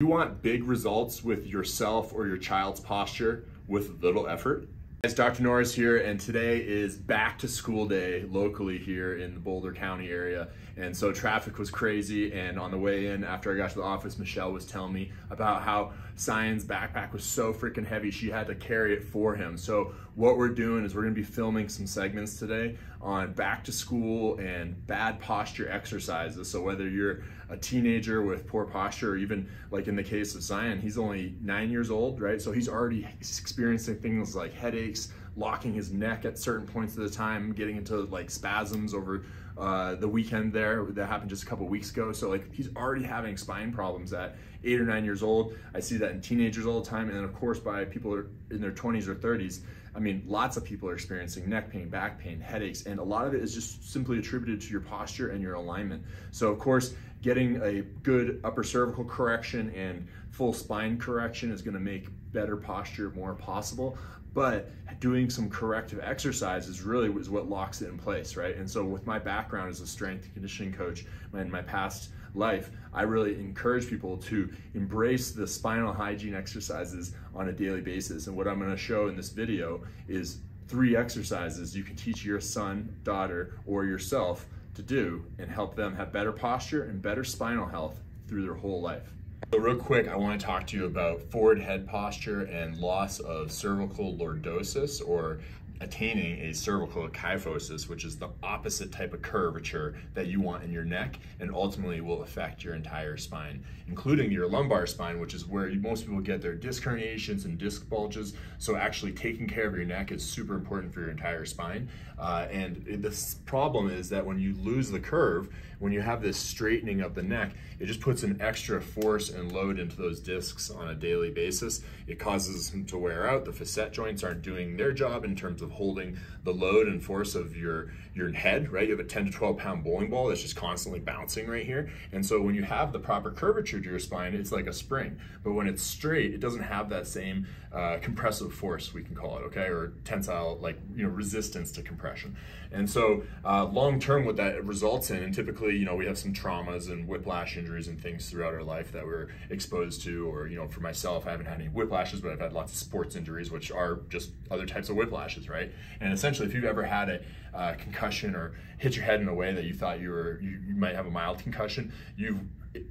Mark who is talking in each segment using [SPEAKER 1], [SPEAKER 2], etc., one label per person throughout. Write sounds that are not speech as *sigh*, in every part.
[SPEAKER 1] You want big results with yourself or your child's posture with little effort? It's Dr. Norris here, and today is back to school day locally here in the Boulder County area. And so traffic was crazy. And on the way in, after I got to the office, Michelle was telling me about how Sion's backpack was so freaking heavy, she had to carry it for him. So what we're doing is we're gonna be filming some segments today on back to school and bad posture exercises. So whether you're a teenager with poor posture, or even like in the case of Zion, he's only nine years old, right? So he's already experiencing things like headaches locking his neck at certain points of the time, getting into like spasms over uh, the weekend there. That happened just a couple weeks ago. So like he's already having spine problems at eight or nine years old. I see that in teenagers all the time. And then of course by people in their 20s or 30s, I mean, lots of people are experiencing neck pain, back pain, headaches, and a lot of it is just simply attributed to your posture and your alignment. So of course, getting a good upper cervical correction and full spine correction is gonna make better posture more possible but doing some corrective exercises really is what locks it in place, right? And so with my background as a strength conditioning coach and my past life, I really encourage people to embrace the spinal hygiene exercises on a daily basis. And what I'm gonna show in this video is three exercises you can teach your son, daughter, or yourself to do and help them have better posture and better spinal health through their whole life. So real quick, I want to talk to you about forward head posture and loss of cervical lordosis or attaining a cervical kyphosis, which is the opposite type of curvature that you want in your neck and ultimately will affect your entire spine, including your lumbar spine, which is where most people get their disc herniations and disc bulges. So actually taking care of your neck is super important for your entire spine. Uh, and this problem is that when you lose the curve, when you have this straightening of the neck, it just puts an extra force and load into those discs on a daily basis. It causes them to wear out. The facet joints aren't doing their job in terms of holding the load and force of your, your head, right? You have a 10 to 12 pound bowling ball that's just constantly bouncing right here. And so when you have the proper curvature to your spine, it's like a spring. But when it's straight, it doesn't have that same uh, compressive force, we can call it, okay? Or tensile, like, you know, resistance to compression. And so uh, long-term what that results in, and typically, you know, we have some traumas and whiplash injuries and things throughout our life that we're exposed to, or, you know, for myself, I haven't had any whiplashes, but I've had lots of sports injuries, which are just other types of whiplashes, right? And essentially, if you've ever had a uh, concussion or hit your head in a way that you thought you were, you, you might have a mild concussion, you've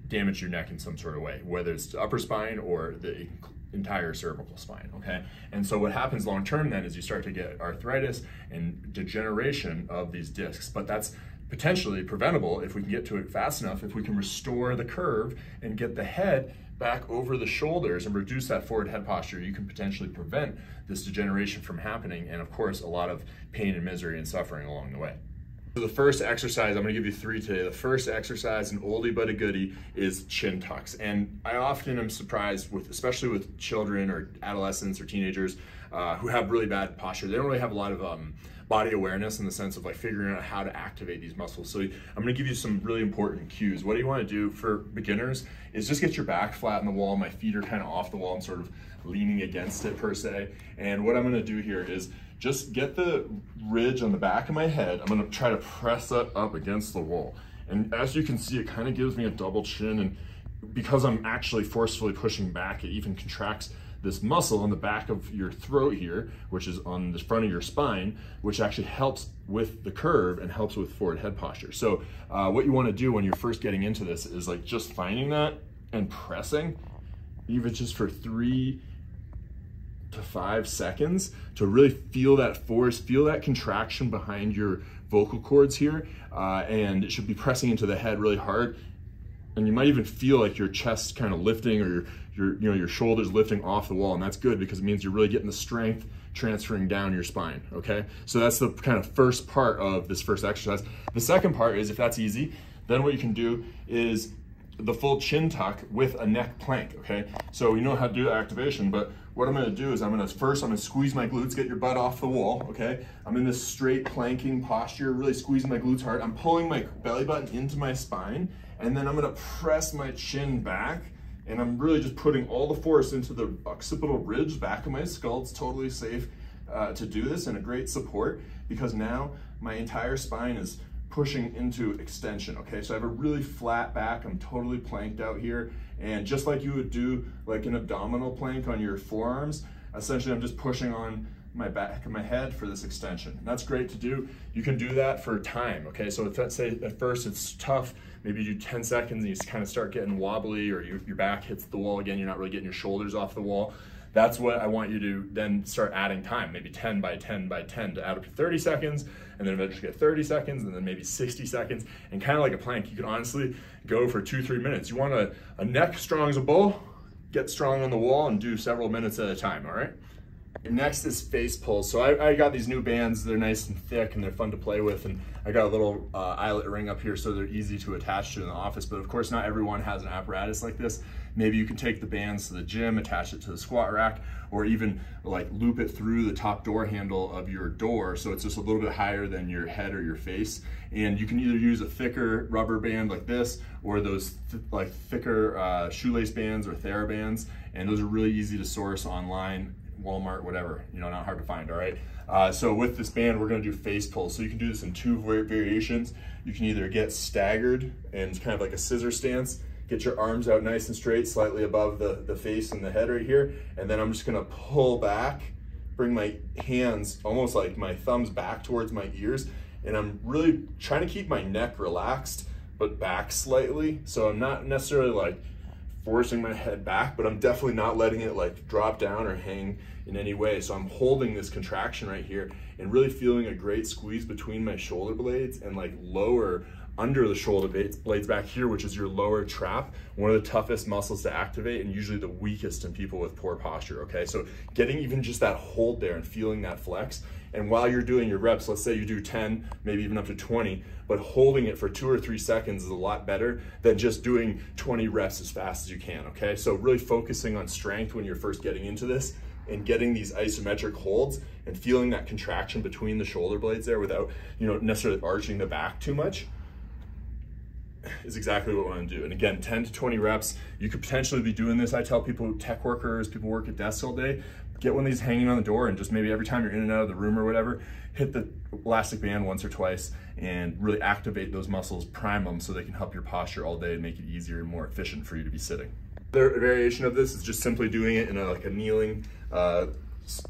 [SPEAKER 1] damaged your neck in some sort of way, whether it's the upper spine or the entire cervical spine, okay? And so what happens long term then is you start to get arthritis and degeneration of these discs, but that's potentially preventable if we can get to it fast enough, if we can restore the curve and get the head back over the shoulders and reduce that forward head posture, you can potentially prevent this degeneration from happening and of course a lot of pain and misery and suffering along the way. So the first exercise, I'm gonna give you three today. The first exercise, an oldie but a goodie, is chin tucks. And I often am surprised with, especially with children or adolescents or teenagers uh, who have really bad posture. They don't really have a lot of um, body awareness in the sense of like figuring out how to activate these muscles. So I'm gonna give you some really important cues. What do you wanna do for beginners is just get your back flat on the wall. My feet are kind of off the wall. I'm sort of leaning against it per se. And what I'm gonna do here is just get the ridge on the back of my head. I'm gonna try to press that up against the wall. And as you can see, it kind of gives me a double chin and because I'm actually forcefully pushing back, it even contracts this muscle on the back of your throat here, which is on the front of your spine, which actually helps with the curve and helps with forward head posture. So uh, what you wanna do when you're first getting into this is like just finding that and pressing, even just for three to five seconds to really feel that force, feel that contraction behind your vocal cords here. Uh, and it should be pressing into the head really hard. And you might even feel like your chest kind of lifting or your, your, you know, your shoulders lifting off the wall. And that's good because it means you're really getting the strength transferring down your spine, okay? So that's the kind of first part of this first exercise. The second part is if that's easy, then what you can do is the full chin tuck with a neck plank, okay? So you know how to do the activation, but what I'm gonna do is I'm gonna, first I'm gonna squeeze my glutes, get your butt off the wall, okay? I'm in this straight planking posture, really squeezing my glutes hard. I'm pulling my belly button into my spine, and then I'm gonna press my chin back, and I'm really just putting all the force into the occipital ridge, back of my skull. It's totally safe uh, to do this and a great support because now my entire spine is pushing into extension, okay? So I have a really flat back, I'm totally planked out here, and just like you would do like an abdominal plank on your forearms, essentially I'm just pushing on my back of my head for this extension. And that's great to do. You can do that for time, okay? So let's say at first it's tough, maybe you do 10 seconds and you kind of start getting wobbly or your, your back hits the wall again, you're not really getting your shoulders off the wall. That's what I want you to then start adding time, maybe 10 by 10 by 10 to add up to 30 seconds, and then eventually get 30 seconds, and then maybe 60 seconds. And kind of like a plank, you can honestly go for two, three minutes. You want a, a neck strong as a bull, get strong on the wall and do several minutes at a time, all right? Next is face pulls. So I, I, got these new bands. They're nice and thick and they're fun to play with. And I got a little uh, eyelet ring up here so they're easy to attach to in the office. But of course, not everyone has an apparatus like this. Maybe you can take the bands to the gym, attach it to the squat rack, or even like loop it through the top door handle of your door. So it's just a little bit higher than your head or your face. And you can either use a thicker rubber band like this, or those th like thicker uh, shoelace bands or TheraBands. And those are really easy to source online Walmart, whatever, you know, not hard to find, all right? Uh, so with this band, we're gonna do face pulls. So you can do this in two variations. You can either get staggered and kind of like a scissor stance, get your arms out nice and straight, slightly above the, the face and the head right here. And then I'm just gonna pull back, bring my hands almost like my thumbs back towards my ears. And I'm really trying to keep my neck relaxed, but back slightly. So I'm not necessarily like forcing my head back, but I'm definitely not letting it like drop down or hang in any way. So I'm holding this contraction right here and really feeling a great squeeze between my shoulder blades and like lower under the shoulder blades back here, which is your lower trap, one of the toughest muscles to activate and usually the weakest in people with poor posture, okay? So getting even just that hold there and feeling that flex and while you're doing your reps, let's say you do 10, maybe even up to 20, but holding it for two or three seconds is a lot better than just doing 20 reps as fast as you can, okay? So really focusing on strength when you're first getting into this and getting these isometric holds and feeling that contraction between the shoulder blades there without, you know, necessarily arching the back too much is exactly what we want to do. And again, 10 to 20 reps, you could potentially be doing this. I tell people, tech workers, people work at desks all day, get one of these hanging on the door and just maybe every time you're in and out of the room or whatever, hit the elastic band once or twice and really activate those muscles, prime them so they can help your posture all day and make it easier and more efficient for you to be sitting. The variation of this is just simply doing it in a, like a kneeling uh,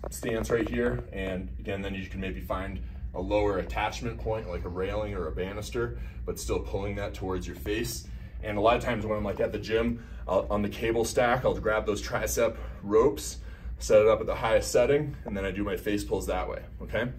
[SPEAKER 1] stance right here. And again, then you can maybe find a lower attachment point, like a railing or a banister, but still pulling that towards your face. And a lot of times when I'm like at the gym, I'll, on the cable stack, I'll grab those tricep ropes, set it up at the highest setting, and then I do my face pulls that way, okay?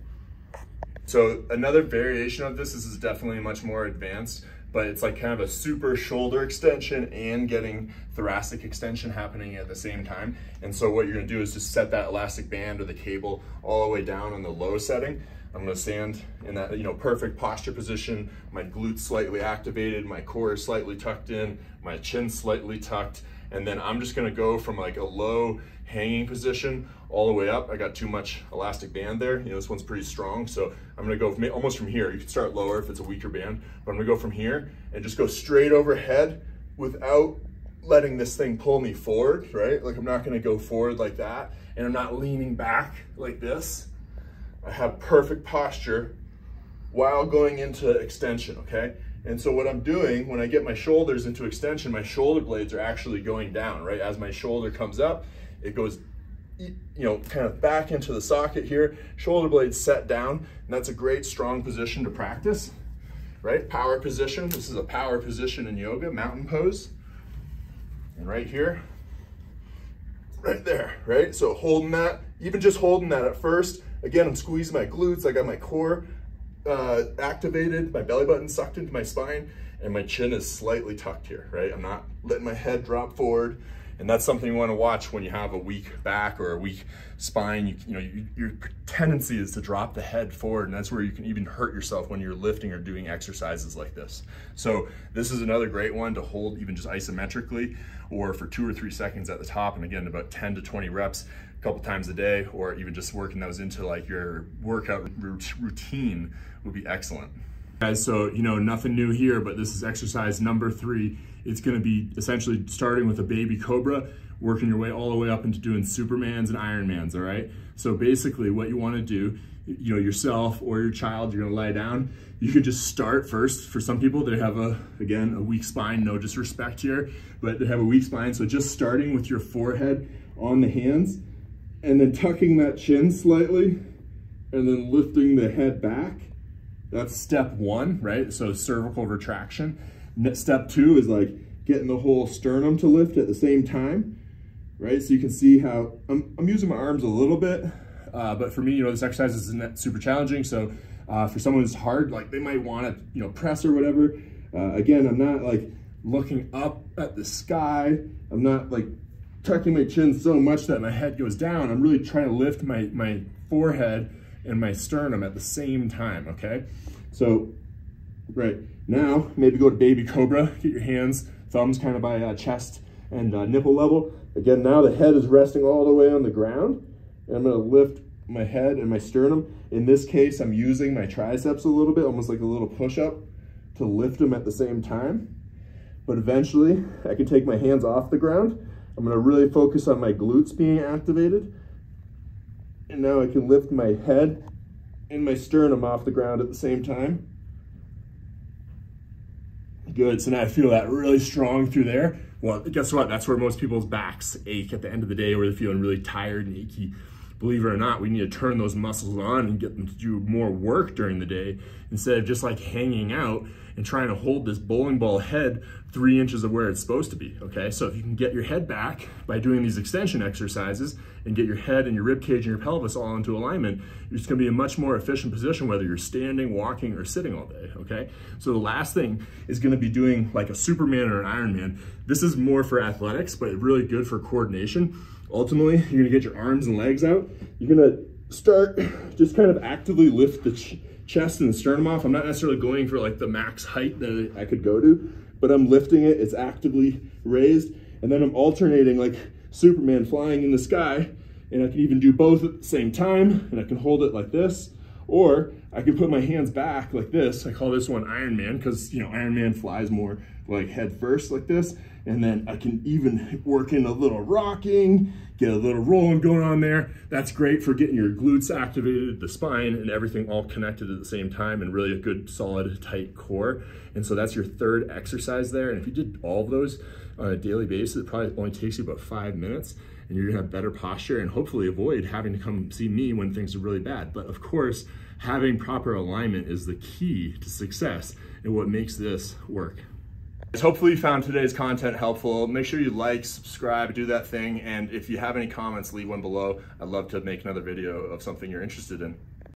[SPEAKER 1] So another variation of this, this is definitely much more advanced, but it's like kind of a super shoulder extension and getting thoracic extension happening at the same time. And so what you're gonna do is just set that elastic band or the cable all the way down on the low setting. I'm gonna stand in that you know perfect posture position, my glutes slightly activated, my core is slightly tucked in, my chin slightly tucked, and then I'm just gonna go from like a low hanging position all the way up. I got too much elastic band there. You know, this one's pretty strong. So I'm gonna go from, almost from here. You can start lower if it's a weaker band, but I'm gonna go from here and just go straight overhead without letting this thing pull me forward, right? Like I'm not gonna go forward like that and I'm not leaning back like this. I have perfect posture while going into extension, okay? And so what I'm doing when I get my shoulders into extension, my shoulder blades are actually going down, right? As my shoulder comes up, it goes, you know, kind of back into the socket here, shoulder blades set down, and that's a great strong position to practice, right? Power position, this is a power position in yoga, mountain pose. And right here, right there, right? So holding that, even just holding that at first, again, I'm squeezing my glutes, I got my core uh, activated, my belly button sucked into my spine, and my chin is slightly tucked here, right? I'm not letting my head drop forward. And that's something you want to watch when you have a weak back or a weak spine. You, you know, you, your tendency is to drop the head forward, and that's where you can even hurt yourself when you're lifting or doing exercises like this. So this is another great one to hold even just isometrically or for two or three seconds at the top. And again, about 10 to 20 reps a couple times a day, or even just working those into like your workout routine would be excellent. Guys, so, you know, nothing new here, but this is exercise number three. It's gonna be essentially starting with a baby cobra, working your way all the way up into doing Supermans and Ironmans, all right? So basically what you wanna do you know, yourself or your child, you're gonna lie down, you could just start first. For some people, they have a, again, a weak spine, no disrespect here, but they have a weak spine. So just starting with your forehead on the hands and then tucking that chin slightly and then lifting the head back. That's step one, right? So cervical retraction. Step two is like getting the whole sternum to lift at the same time, right? So you can see how I'm, I'm using my arms a little bit, uh, but for me, you know, this exercise isn't super challenging. So uh, for someone who's hard, like they might want to, you know, press or whatever. Uh, again, I'm not like looking up at the sky. I'm not like tucking my chin so much that my head goes down. I'm really trying to lift my, my forehead and my sternum at the same time, okay? So, right, now maybe go to baby cobra, get your hands, thumbs kind of by uh, chest and uh, nipple level. Again, now the head is resting all the way on the ground. And I'm gonna lift my head and my sternum. In this case, I'm using my triceps a little bit, almost like a little push-up to lift them at the same time. But eventually, I can take my hands off the ground. I'm gonna really focus on my glutes being activated. And now I can lift my head and my sternum off the ground at the same time. Good, so now I feel that really strong through there. Well, guess what? That's where most people's backs ache at the end of the day where they're feeling really tired and achy believe it or not, we need to turn those muscles on and get them to do more work during the day instead of just like hanging out and trying to hold this bowling ball head three inches of where it's supposed to be, okay? So if you can get your head back by doing these extension exercises and get your head and your rib cage and your pelvis all into alignment, just gonna be a much more efficient position whether you're standing, walking, or sitting all day, okay? So the last thing is gonna be doing like a Superman or an Ironman. This is more for athletics, but really good for coordination Ultimately, you're gonna get your arms and legs out. You're gonna start, *clears throat* just kind of actively lift the ch chest and the sternum off. I'm not necessarily going for like the max height that I could go to, but I'm lifting it, it's actively raised, and then I'm alternating like Superman flying in the sky, and I can even do both at the same time, and I can hold it like this, or I can put my hands back like this. I call this one Iron Man because, you know, Iron Man flies more like head first like this. And then I can even work in a little rocking, get a little rolling going on there. That's great for getting your glutes activated, the spine and everything all connected at the same time and really a good solid tight core. And so that's your third exercise there. And if you did all of those on a daily basis, it probably only takes you about five minutes and you're gonna have better posture and hopefully avoid having to come see me when things are really bad. But of course, having proper alignment is the key to success and what makes this work. Hopefully you found today's content helpful. Make sure you like, subscribe, do that thing. And if you have any comments, leave one below. I'd love to make another video of something you're interested in.